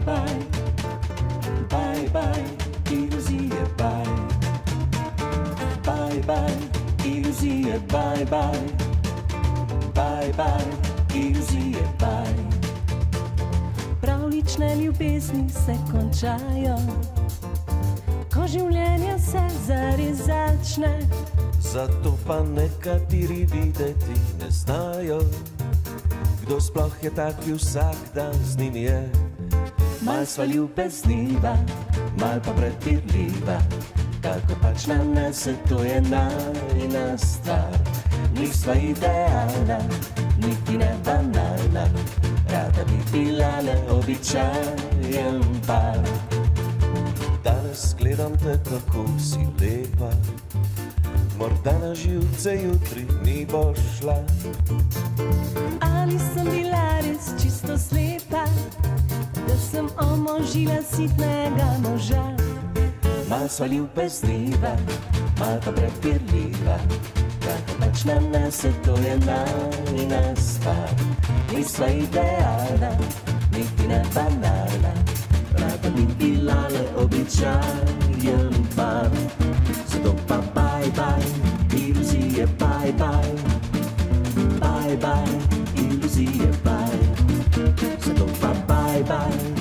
bye bye, bye bye, iluzije bye, bye bye, iluzije bye bye, bye bye, iluzije bye. Pravlične ljubezni se končajo, ko življenje se zares začne. Zato pa nekateri videti ne znajo, kdo sploh je tak, ki vsak dan z njim je. Mal sva ljubezniva, mal pa prepirljiva, kako pač nam nese, to je najna stvar. Nisva idealna, niti ne banalna, rada bi bila le običajen par. Danes gledam te, kako si lepa, morda na živce jutri mi bo šla. Ali sem bila res čisto slepa, sem omožila sitnega moža. Mal sva ljubezniva, mal pa prepirljiva, kako pač nam nese, to je najna stvar. Nisva idealna, niti ne banalna, rada bi bila le običajen par. Zato pa bye bye, iluzije bye bye, bye bye, iluzije bye. Zato pa bye bye,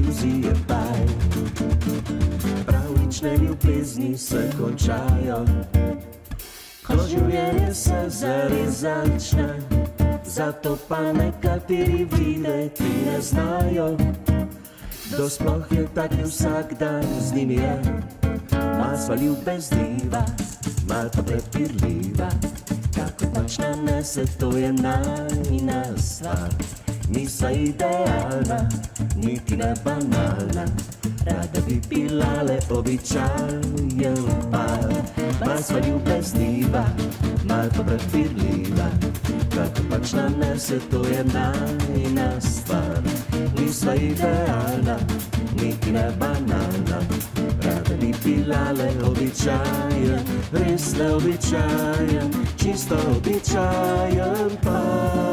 iluzije bye. Pravlične ljubezni se končajo, ko življenje se zares začne. Zato pa nekateri videti ne znajo, kdo sploh je tak vsak dan z njim je. Mal sva ljubezniva, mal pa prepirljiva, kako pač nanese, to je najna stvar. Nisva idealna, niti ne banalna, rada bi bila le običajen par. Mal sva ljubezniva, mal pa prepirljiva, kako pač nanese, to je najna stvar. Nisva idealna, niti ne banalna, rada bi bila le običajen, res le običajen, čisto običajen par.